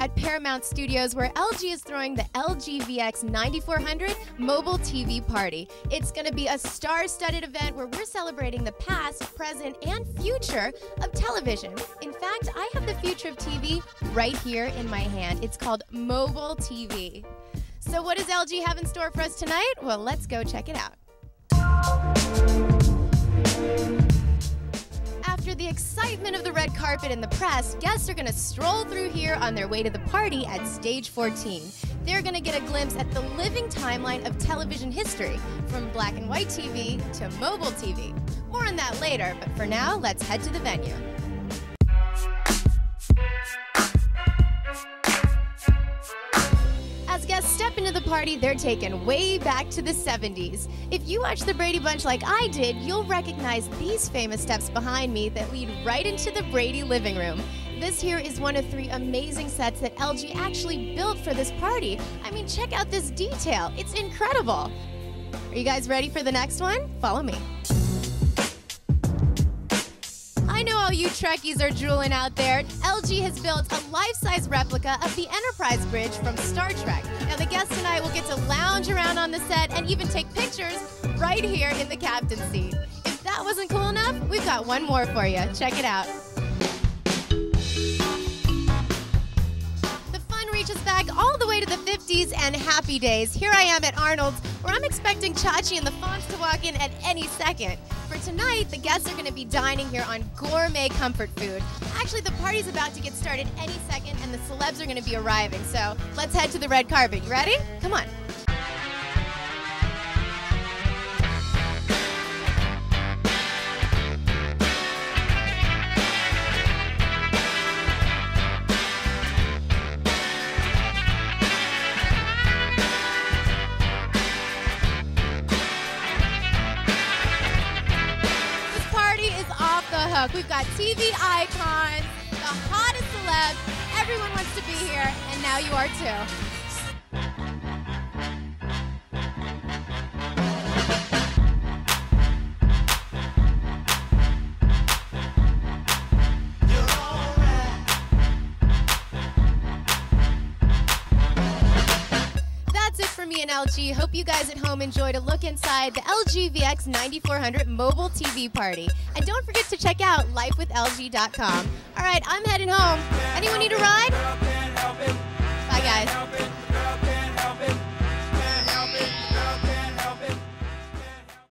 at Paramount Studios where LG is throwing the LG VX 9400 mobile TV party. It's going to be a star studded event where we're celebrating the past, present, and future of television. In fact, I have the future of TV right here in my hand. It's called mobile TV. So, what does LG have in store for us tonight? Well, let's go check it out. The excitement of the red carpet and the press, guests are going to stroll through here on their way to the party at stage 14. They're going to get a glimpse at the living timeline of television history, from black and white TV to mobile TV. More on that later, but for now, let's head to the venue. Party, they're taken way back to the 70s. If you watch the Brady Bunch like I did, you'll recognize these famous steps behind me that lead right into the Brady living room. This here is one of three amazing sets that LG actually built for this party. I mean, check out this detail. It's incredible. Are you guys ready for the next one? Follow me. I know all you Trekkies are drooling out there. LG has built a life-size replica of the Enterprise Bridge from Star Trek. Will get to lounge around on the set and even take pictures right here in the captain's seat. If that wasn't cool enough, we've got one more for you. Check it out. And happy days. Here I am at Arnold's, where I'm expecting Chachi and the Fonz to walk in at any second. For tonight, the guests are going to be dining here on gourmet comfort food. Actually, the party's about to get started any second, and the celebs are going to be arriving. So let's head to the red carpet. You ready? Come on. Hook. We've got TV icons, the hottest celebs. Everyone wants to be here, and now you are too. Me and LG. Hope you guys at home enjoyed a look inside the LG VX 9400 mobile TV party. And don't forget to check out lifewithlg.com. All right, I'm heading home. Anyone need a ride? Bye, guys.